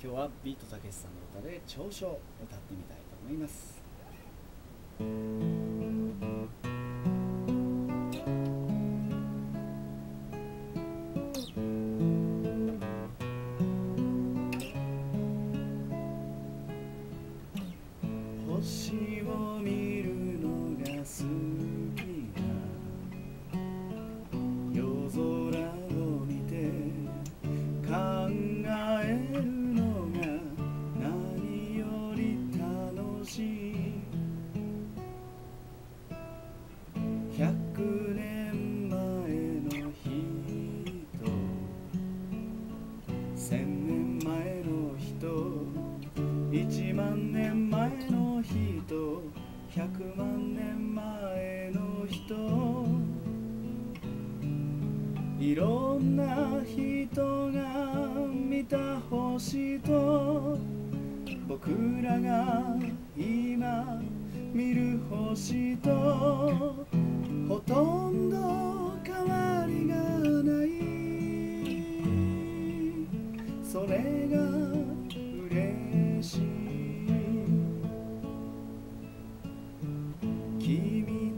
今日はビートたけしさんの歌で「長所」を歌ってみたいと思います。1万年前の人100万年前の人。いろんな人が見た星と僕らが今見る星とほとんど変わりがない。それが嬉しい。君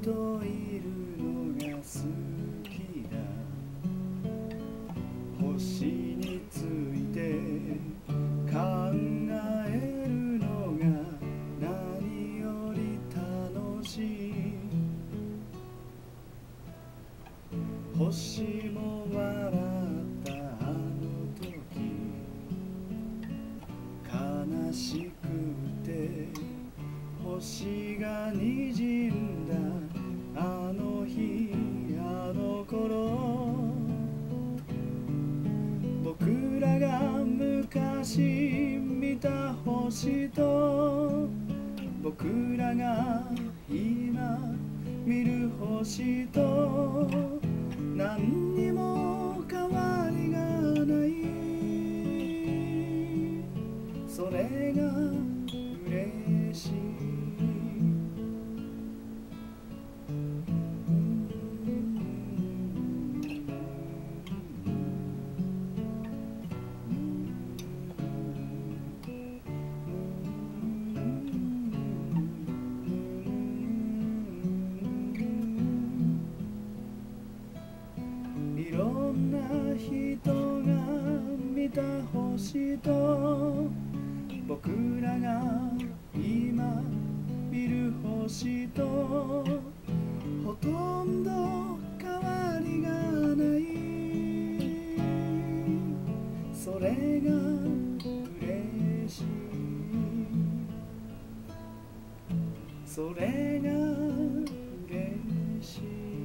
といるのが好きだ星について考えるのが何より楽しい星も星がにじんだあの日あの頃。僕らが昔見た星と僕らが今見る星と何にも変わりがない。それが嬉しい。いろんな人が見た星と僕らが今見る星とほとんど変わりがない。それが嬉しい。それが嬉しい。